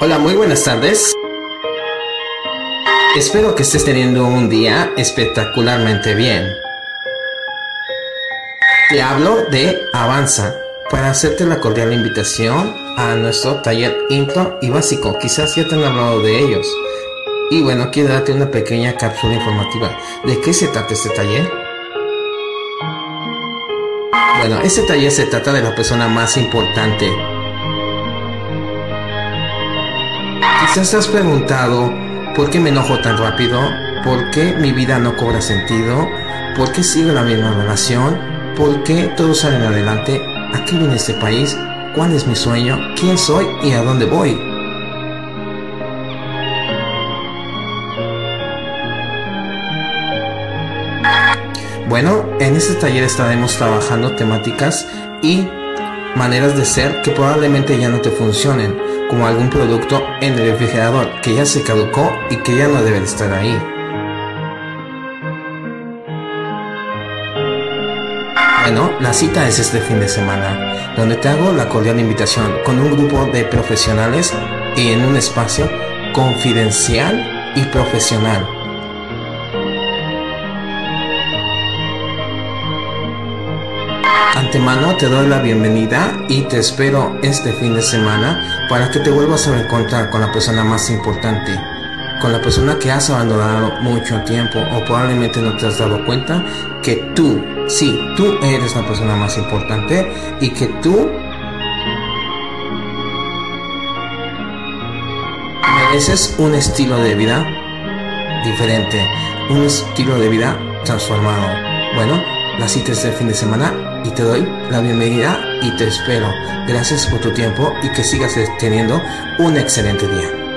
Hola, muy buenas tardes. Espero que estés teniendo un día espectacularmente bien. Te hablo de Avanza para hacerte la cordial invitación a nuestro taller intro y básico. Quizás ya te han hablado de ellos. Y bueno, quiero darte una pequeña cápsula informativa. ¿De qué se trata este taller? Bueno, este taller se trata de la persona más importante. Quizás te has preguntado por qué me enojo tan rápido, por qué mi vida no cobra sentido, por qué sigo la misma relación, por qué todos salen adelante, a qué viene este país, cuál es mi sueño, quién soy y a dónde voy. Bueno, en este taller estaremos trabajando temáticas y maneras de ser que probablemente ya no te funcionen, como algún producto en el refrigerador que ya se caducó y que ya no debe estar ahí. Bueno, la cita es este fin de semana, donde te hago la cordial invitación con un grupo de profesionales y en un espacio confidencial y profesional antemano te doy la bienvenida y te espero este fin de semana para que te vuelvas a encontrar con la persona más importante, con la persona que has abandonado mucho tiempo o probablemente no te has dado cuenta que tú, sí, tú eres la persona más importante y que tú mereces un estilo de vida diferente, un estilo de vida transformado. Bueno, la cita es el fin de semana y te doy la bienvenida y te espero. Gracias por tu tiempo y que sigas teniendo un excelente día.